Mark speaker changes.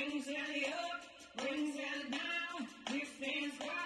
Speaker 1: Wings out up, wings out down. This dance.